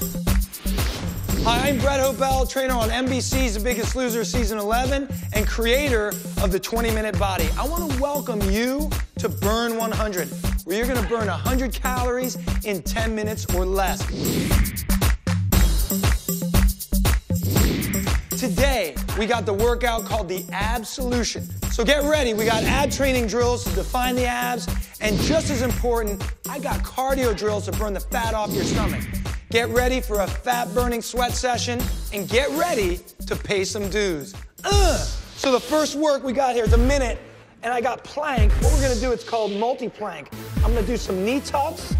Hi, I'm Brett Hoebel, trainer on NBC's The Biggest Loser Season 11 and creator of the 20 Minute Body. I want to welcome you to Burn 100, where you're going to burn 100 calories in 10 minutes or less. Today, we got the workout called the Ab Solution. So get ready, we got ab training drills to define the abs, and just as important, I got cardio drills to burn the fat off your stomach. Get ready for a fat burning sweat session and get ready to pay some dues. So the first work we got here is a minute and I got plank. What we're gonna do, it's called multi-plank. I'm gonna do some knee tucks,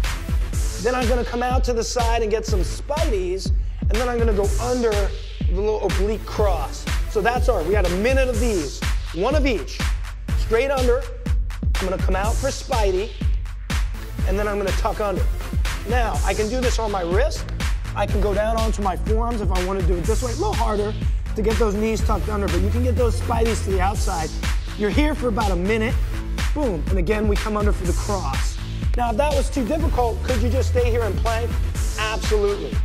then I'm gonna come out to the side and get some spideys, and then I'm gonna go under the little oblique cross. So that's our, we got a minute of these, one of each. Straight under, I'm gonna come out for spidey, and then I'm gonna tuck under. Now, I can do this on my wrist. I can go down onto my forearms if I want to do it this way. A little harder to get those knees tucked under, but you can get those spideys to the outside. You're here for about a minute. Boom. And again, we come under for the cross. Now, if that was too difficult, could you just stay here and plank? Absolutely.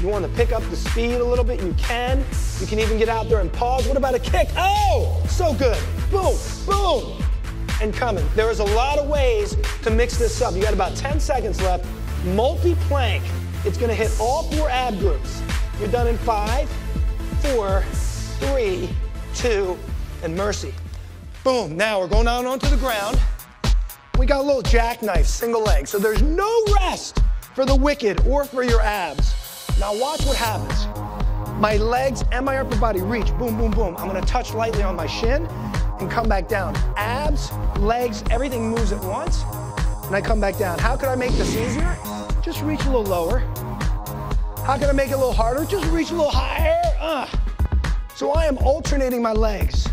You want to pick up the speed a little bit, you can. You can even get out there and pause. What about a kick? Oh, so good. Boom, boom, and coming. There is a lot of ways to mix this up. You got about 10 seconds left multi-plank. It's gonna hit all four ab groups. You're done in five, four, three, two, and mercy. Boom, now we're going down onto the ground. We got a little jackknife, single leg. So there's no rest for the wicked or for your abs. Now watch what happens. My legs and my upper body reach, boom, boom, boom. I'm gonna touch lightly on my shin and come back down. Abs, legs, everything moves at once and I come back down. How could I make this easier? Just reach a little lower. How can I make it a little harder? Just reach a little higher. Uh. So I am alternating my legs.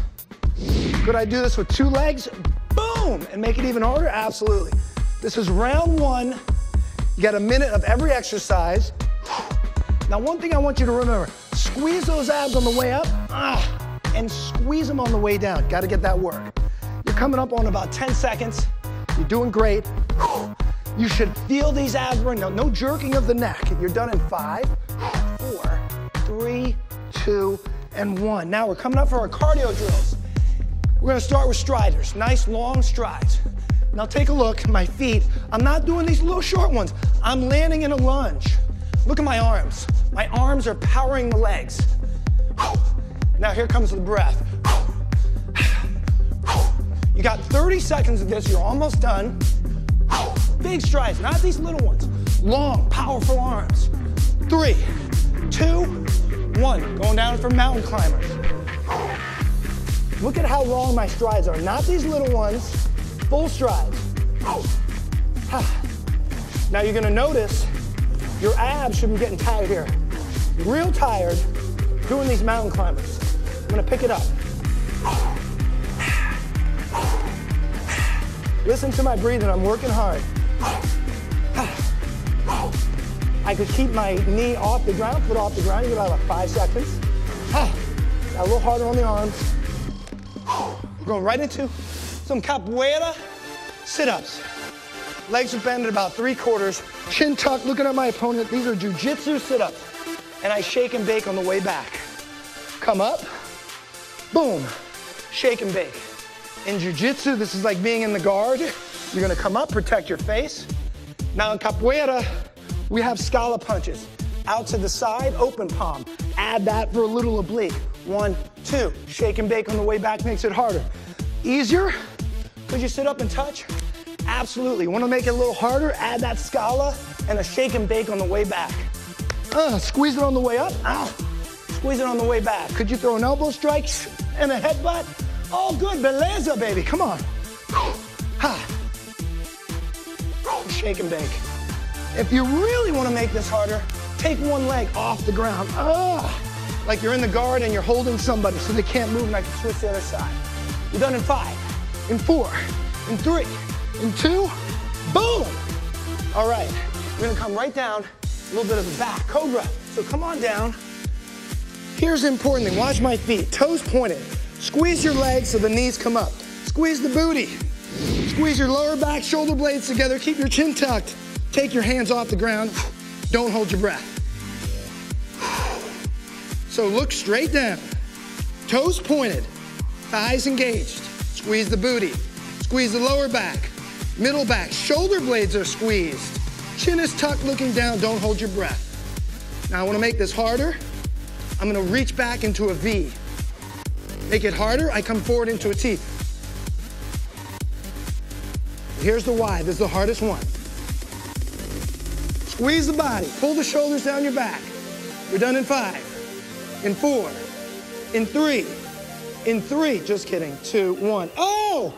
Could I do this with two legs? Boom! And make it even harder? Absolutely. This is round one. You got a minute of every exercise. Now, one thing I want you to remember squeeze those abs on the way up uh, and squeeze them on the way down. Got to get that work. You're coming up on about 10 seconds. You're doing great. You should feel these abs burn. Now, no jerking of the neck. You're done in five, four, three, two, and one. Now we're coming up for our cardio drills. We're gonna start with striders, nice long strides. Now take a look, at my feet. I'm not doing these little short ones. I'm landing in a lunge. Look at my arms. My arms are powering the legs. Now here comes the breath. Got 30 seconds of this, you're almost done. Big strides, not these little ones. Long, powerful arms. Three, two, one. Going down for mountain climbers. Look at how long my strides are. Not these little ones, full strides. Now you're gonna notice your abs should be getting tired here. Real tired doing these mountain climbers. I'm gonna pick it up. Listen to my breathing, I'm working hard. I could keep my knee off the ground, foot off the ground, you got about five seconds. A little harder on the arms. We're going right into some capoeira sit-ups. Legs are bent at about three quarters, chin tucked, looking at my opponent. These are jujitsu sit-ups. And I shake and bake on the way back. Come up, boom, shake and bake. In jujitsu, this is like being in the guard. You're gonna come up, protect your face. Now in capoeira, we have scala punches. Out to the side, open palm. Add that for a little oblique. One, two. Shake and bake on the way back makes it harder. Easier? Could you sit up and touch? Absolutely. Want to make it a little harder? Add that scala and a shake and bake on the way back. Uh, squeeze it on the way up. Ow. Squeeze it on the way back. Could you throw an elbow strike and a headbutt? All good, beleza, baby. Come on. Ha. Shake and bake. If you really want to make this harder, take one leg off the ground. Ah, like you're in the guard and you're holding somebody so they can't move and I can switch the other side. You're done in five, in four, in three, in two, boom. All right, we're gonna come right down, a little bit of the back, cobra. So come on down. Here's the important thing, watch my feet, toes pointed. Squeeze your legs so the knees come up. Squeeze the booty. Squeeze your lower back, shoulder blades together. Keep your chin tucked. Take your hands off the ground. Don't hold your breath. So look straight down. Toes pointed, thighs engaged. Squeeze the booty. Squeeze the lower back, middle back. Shoulder blades are squeezed. Chin is tucked looking down. Don't hold your breath. Now I wanna make this harder. I'm gonna reach back into a V. Make it harder, I come forward into a T. Here's the Y, this is the hardest one. Squeeze the body, pull the shoulders down your back. We're done in five, in four, in three, in three, just kidding, two, one. Oh!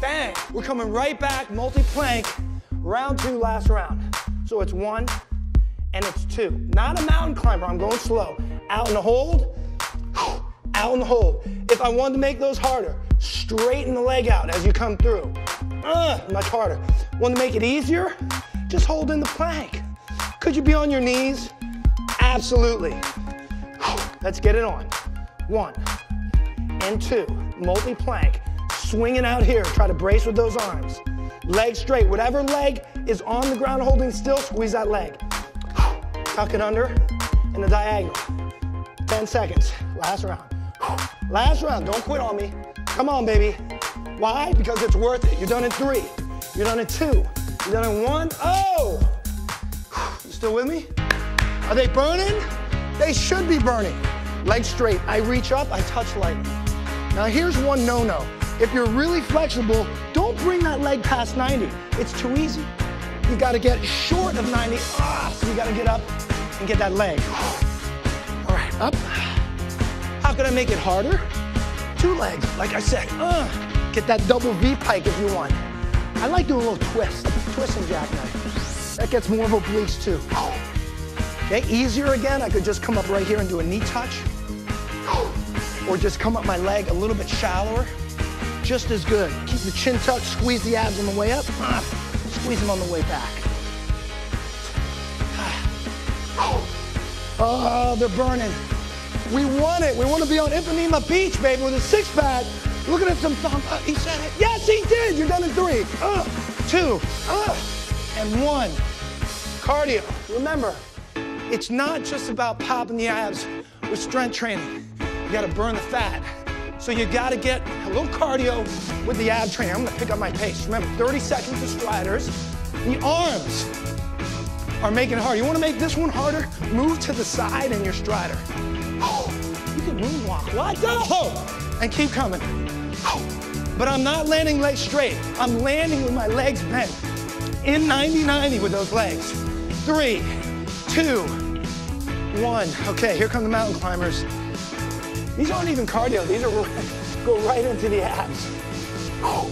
Bang, we're coming right back, multi-plank, round two, last round. So it's one, and it's two. Not a mountain climber, I'm going slow. Out in the hold, out in the hold. If I wanted to make those harder, straighten the leg out as you come through. Uh, much harder. Want to make it easier? Just hold in the plank. Could you be on your knees? Absolutely. Let's get it on. One and two, multi-plank. Swinging out here, try to brace with those arms. Leg straight, whatever leg is on the ground holding still, squeeze that leg. Tuck it under in the diagonal. 10 seconds, last round. Last round, don't quit on me. Come on, baby. Why? Because it's worth it. You're done in three. You're done in two. You're done in one. Oh! You still with me? Are they burning? They should be burning. Legs straight. I reach up, I touch lightly. Now here's one no-no. If you're really flexible, don't bring that leg past 90. It's too easy. You gotta get short of 90. Ah, so you gotta get up and get that leg. All right, up. How can I make it harder? Two legs, like I said. Uh, get that double V pike if you want. I like doing a little twist, twist and jackknife. That gets more of obliques too. Okay, easier again, I could just come up right here and do a knee touch. Or just come up my leg a little bit shallower. Just as good. Keep the chin tucked, squeeze the abs on the way up, squeeze them on the way back. Oh, they're burning. We want it. We want to be on Ipanema Beach, baby, with a six pack. Looking at some thumb. Uh, he said it. Yes, he did. You're done in three. Uh, two. Uh, and one. Cardio. Remember, it's not just about popping the abs with strength training. You got to burn the fat. So you got to get a little cardio with the ab training. I'm going to pick up my pace. Remember, 30 seconds of striders. The arms are making it hard. You want to make this one harder? Move to the side in your strider. Moonwalk. What? Oh! And keep coming. Oh. But I'm not landing legs straight. I'm landing with my legs bent. In 90-90 with those legs. Three, two, one. Okay, here come the mountain climbers. These aren't even cardio. These are go right into the abs. Oh,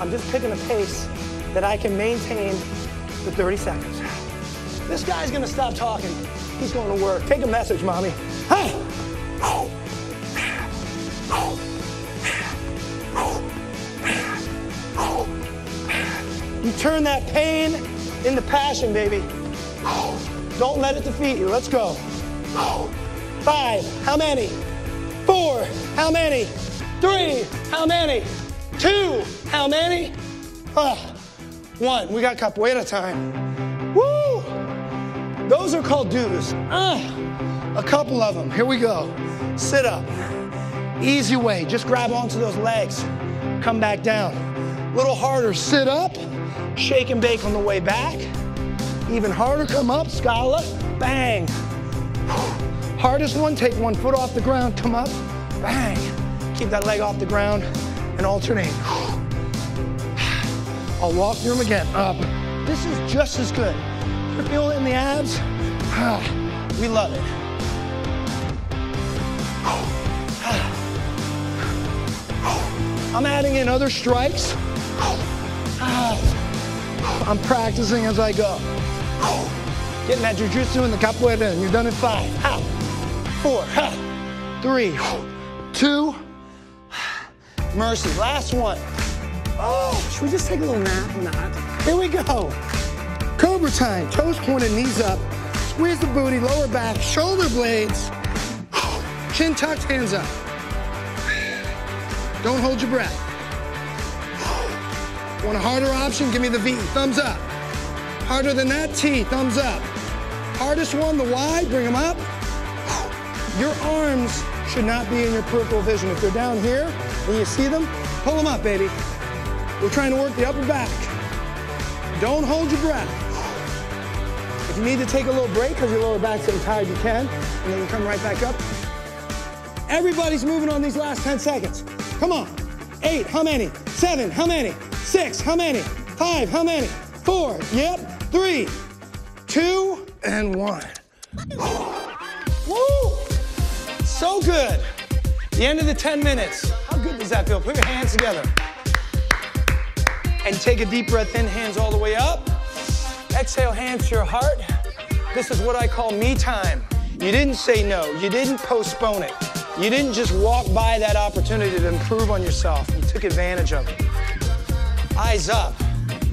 I'm just picking a pace that I can maintain for 30 seconds. This guy's gonna stop talking. He's going to work. Take a message, mommy. Hey! You turn that pain into passion, baby. Don't let it defeat you. Let's go. Five, how many? Four, how many? Three, how many? Two, how many? Uh, one, we got capoeira at a time. Woo! Those are called do's. Uh, a couple of them. Here we go. Sit up. Easy way. Just grab onto those legs. Come back down. A little harder. Sit up. Shake and bake on the way back. Even harder. Come up. Scala. Bang. Hardest one. Take one foot off the ground. Come up. Bang. Keep that leg off the ground and alternate. I'll walk through them again. Up. This is just as good. You're feeling it in the abs? Ah, we love it. I'm adding in other strikes. I'm practicing as I go. Getting that jujitsu and the capoeira in. You're done in five. Four. Three. Two. Mercy. Last one. Oh, should we just take a little nap? Not. Here we go. Cobra time. Toes pointed, knees up. Squeeze the booty, lower back, shoulder blades. Chin tucked, hands up. Don't hold your breath. Want a harder option? Give me the V. Thumbs up. Harder than that, T. Thumbs up. Hardest one, the Y. Bring them up. Your arms should not be in your peripheral vision. If they're down here and you see them, pull them up, baby. We're trying to work the upper back. Don't hold your breath. If you need to take a little break because your lower back's getting tired, you can, and then you come right back up. Everybody's moving on these last 10 seconds. Come on. Eight, how many? Seven, how many? Six, how many? Five, how many? Four, yep. Three, two, and one. Woo! So good. The end of the 10 minutes. How good does that feel? Put your hands together. And take a deep breath in, hands all the way up. Exhale, hands to your heart. This is what I call me time. You didn't say no, you didn't postpone it. You didn't just walk by that opportunity to improve on yourself. You took advantage of it. Eyes up.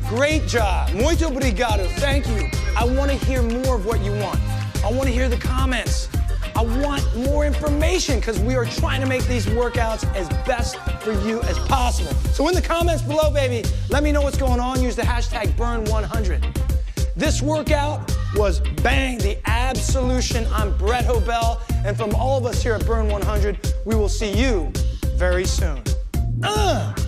Great job. Muito obrigado. Thank you. I want to hear more of what you want. I want to hear the comments. I want more information because we are trying to make these workouts as best for you as possible. So in the comments below, baby, let me know what's going on. Use the hashtag burn100. This workout was bang, the ab solution. I'm Brett Hoebel, and from all of us here at Burn 100, we will see you very soon. Uh.